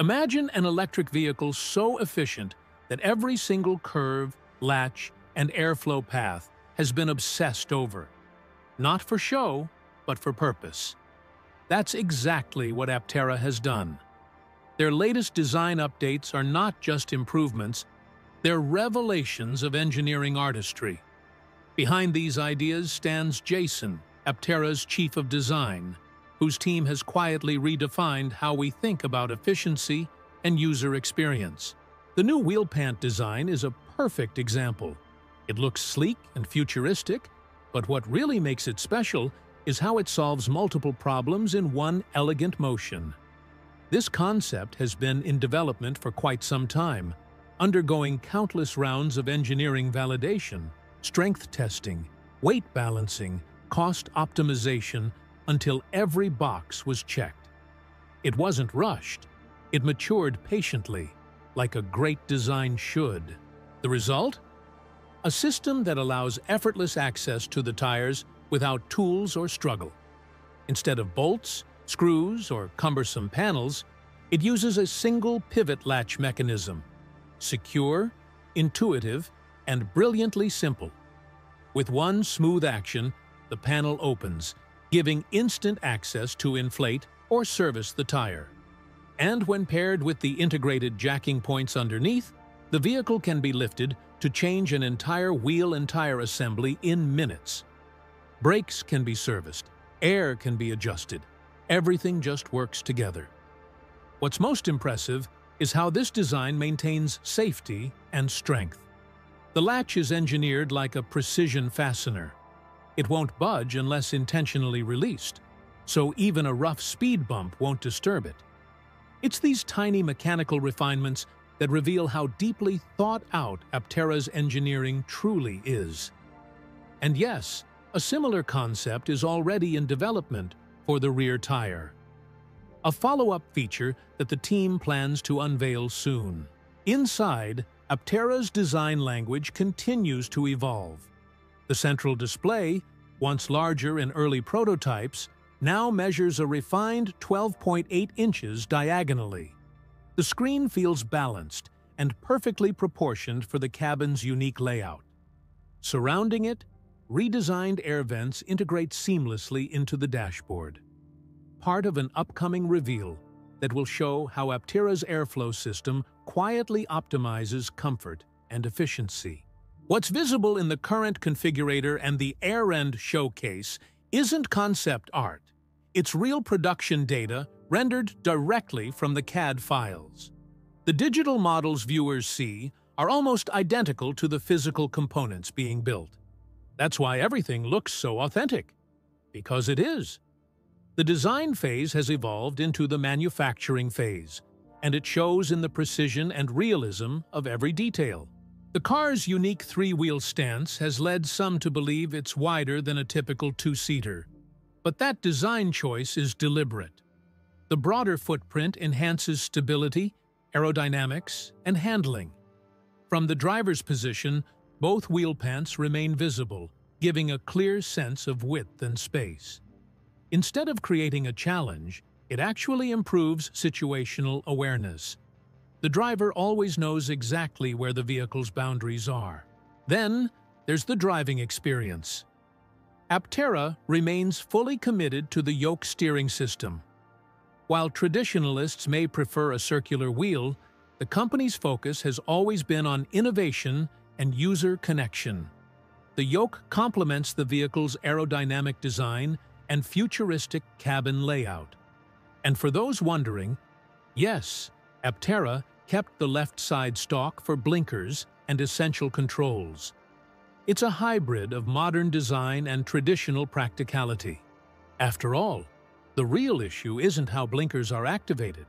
Imagine an electric vehicle so efficient that every single curve, latch, and airflow path has been obsessed over. Not for show, but for purpose. That's exactly what Aptera has done. Their latest design updates are not just improvements, they're revelations of engineering artistry. Behind these ideas stands Jason, Aptera's chief of design, whose team has quietly redefined how we think about efficiency and user experience. The new wheel pant design is a perfect example. It looks sleek and futuristic, but what really makes it special is how it solves multiple problems in one elegant motion. This concept has been in development for quite some time, undergoing countless rounds of engineering validation, strength testing, weight balancing, cost optimization, until every box was checked. It wasn't rushed. It matured patiently, like a great design should. The result? A system that allows effortless access to the tires without tools or struggle. Instead of bolts, screws, or cumbersome panels, it uses a single pivot latch mechanism. Secure, intuitive, and brilliantly simple. With one smooth action, the panel opens, giving instant access to inflate or service the tire. And when paired with the integrated jacking points underneath, the vehicle can be lifted to change an entire wheel and tire assembly in minutes. Brakes can be serviced, air can be adjusted, everything just works together. What's most impressive is how this design maintains safety and strength. The latch is engineered like a precision fastener. It won't budge unless intentionally released, so even a rough speed bump won't disturb it. It's these tiny mechanical refinements that reveal how deeply thought out Aptera's engineering truly is. And yes, a similar concept is already in development for the rear tire. A follow-up feature that the team plans to unveil soon. Inside, Aptera's design language continues to evolve. The central display, once larger in early prototypes, now measures a refined 12.8 inches diagonally. The screen feels balanced and perfectly proportioned for the cabin's unique layout. Surrounding it, redesigned air vents integrate seamlessly into the dashboard. Part of an upcoming reveal that will show how Aptera's airflow system quietly optimizes comfort and efficiency. What's visible in the current configurator and the AirEnd showcase isn't concept art. It's real production data rendered directly from the CAD files. The digital models viewers see are almost identical to the physical components being built. That's why everything looks so authentic. Because it is. The design phase has evolved into the manufacturing phase, and it shows in the precision and realism of every detail. The car's unique three-wheel stance has led some to believe it's wider than a typical two-seater. But that design choice is deliberate. The broader footprint enhances stability, aerodynamics, and handling. From the driver's position, both wheel pants remain visible, giving a clear sense of width and space. Instead of creating a challenge, it actually improves situational awareness. The driver always knows exactly where the vehicle's boundaries are. Then, there's the driving experience. Aptera remains fully committed to the yoke steering system. While traditionalists may prefer a circular wheel, the company's focus has always been on innovation and user connection. The yoke complements the vehicle's aerodynamic design and futuristic cabin layout. And for those wondering, yes, Aptera kept the left side stock for blinkers and essential controls. It's a hybrid of modern design and traditional practicality. After all, the real issue isn't how blinkers are activated.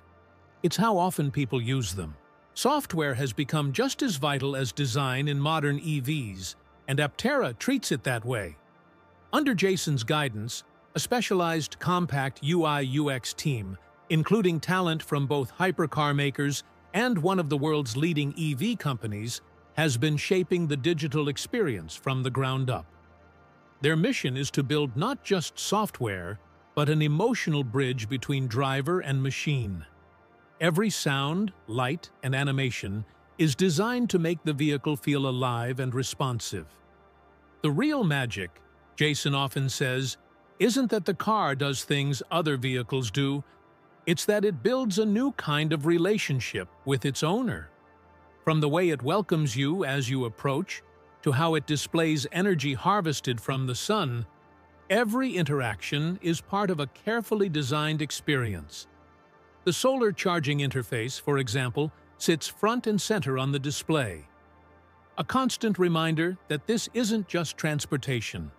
It's how often people use them. Software has become just as vital as design in modern EVs, and Aptera treats it that way. Under Jason's guidance, a specialized compact UI-UX team, including talent from both hypercar makers and one of the world's leading EV companies, has been shaping the digital experience from the ground up. Their mission is to build not just software, but an emotional bridge between driver and machine. Every sound, light, and animation is designed to make the vehicle feel alive and responsive. The real magic, Jason often says, isn't that the car does things other vehicles do, it's that it builds a new kind of relationship with its owner. From the way it welcomes you as you approach, to how it displays energy harvested from the sun, every interaction is part of a carefully designed experience. The solar charging interface, for example, sits front and center on the display. A constant reminder that this isn't just transportation.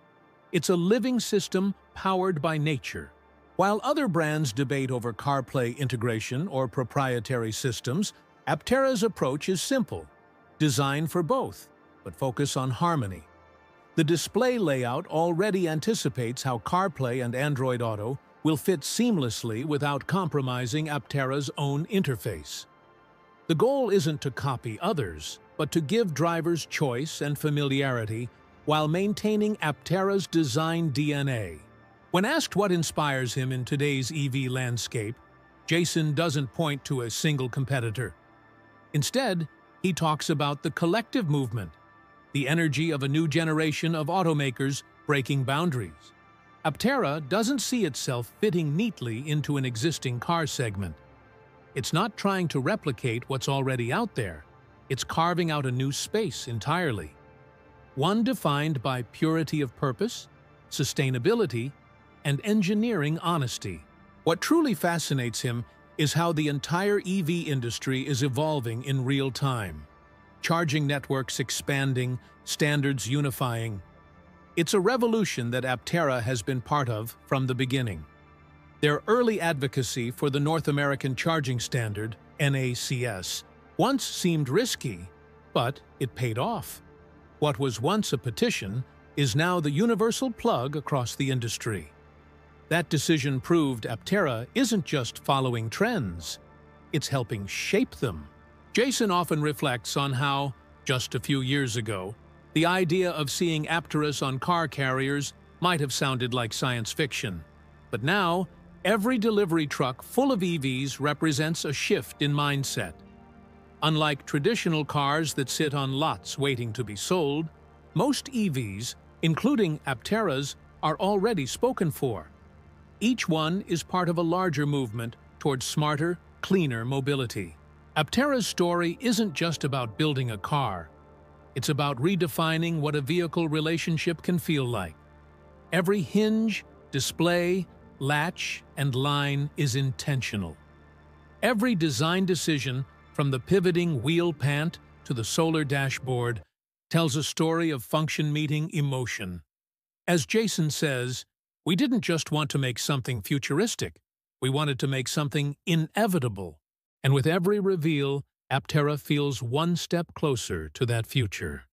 It's a living system powered by nature. While other brands debate over CarPlay integration or proprietary systems, Aptera's approach is simple. Design for both, but focus on harmony. The display layout already anticipates how CarPlay and Android Auto will fit seamlessly without compromising Aptera's own interface. The goal isn't to copy others, but to give drivers choice and familiarity while maintaining Aptera's design DNA. When asked what inspires him in today's EV landscape, Jason doesn't point to a single competitor. Instead, he talks about the collective movement, the energy of a new generation of automakers breaking boundaries. Aptera doesn't see itself fitting neatly into an existing car segment. It's not trying to replicate what's already out there. It's carving out a new space entirely. One defined by purity of purpose, sustainability, and engineering honesty. What truly fascinates him is how the entire EV industry is evolving in real time. Charging networks expanding, standards unifying, it's a revolution that Aptera has been part of from the beginning. Their early advocacy for the North American Charging Standard, NACS, once seemed risky, but it paid off. What was once a petition is now the universal plug across the industry. That decision proved Aptera isn't just following trends, it's helping shape them. Jason often reflects on how, just a few years ago, the idea of seeing Apteras on car carriers might have sounded like science fiction. But now, every delivery truck full of EVs represents a shift in mindset. Unlike traditional cars that sit on lots waiting to be sold, most EVs, including Apteras, are already spoken for. Each one is part of a larger movement towards smarter, cleaner mobility. Aptera's story isn't just about building a car, it's about redefining what a vehicle relationship can feel like. Every hinge, display, latch, and line is intentional. Every design decision, from the pivoting wheel pant to the solar dashboard, tells a story of function meeting emotion. As Jason says, we didn't just want to make something futuristic, we wanted to make something inevitable. And with every reveal, Aptera feels one step closer to that future.